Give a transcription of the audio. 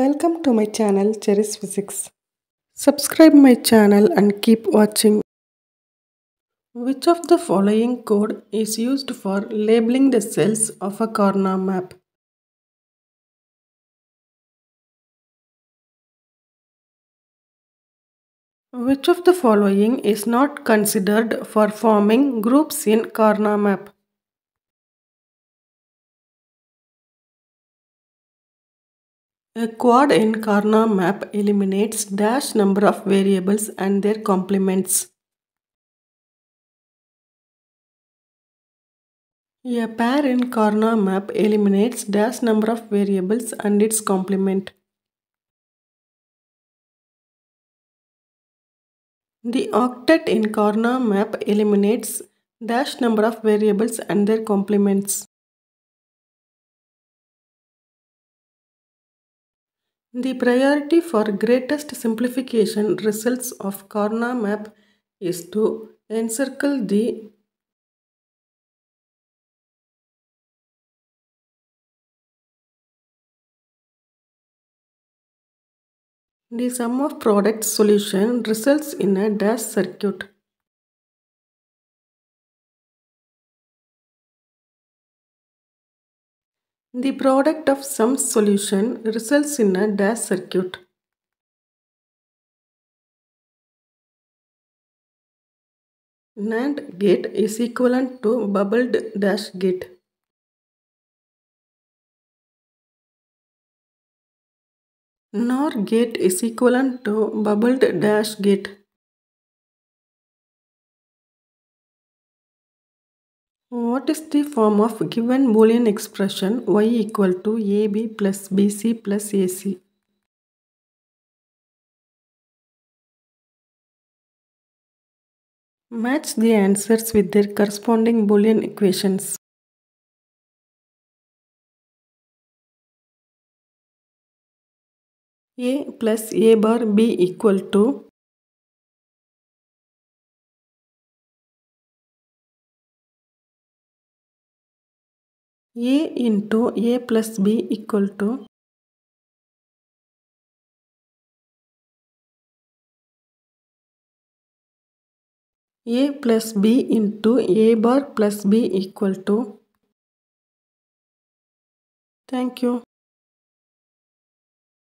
Welcome to my channel Cherish Physics. Subscribe my channel and keep watching. Which of the following code is used for labeling the cells of a Karnaugh map? Which of the following is not considered for forming groups in Karnaugh map? A quad in Karnaugh map eliminates dash number of variables and their complements. A pair in Karnaugh map eliminates dash number of variables and its complement. The octet in Karnaugh map eliminates dash number of variables and their complements. The priority for greatest simplification results of Karnaugh map is to encircle the The sum of product solution results in a dash circuit. The product of sum solution results in a dash circuit. NAND gate is equivalent to bubbled dash gate. NOR gate is equivalent to bubbled dash gate. What is the form of given boolean expression y equal to ab plus bc plus ac? Match the answers with their corresponding boolean equations. a plus a bar b equal to a into a plus b equal to a plus b into a bar plus b equal to. Thank you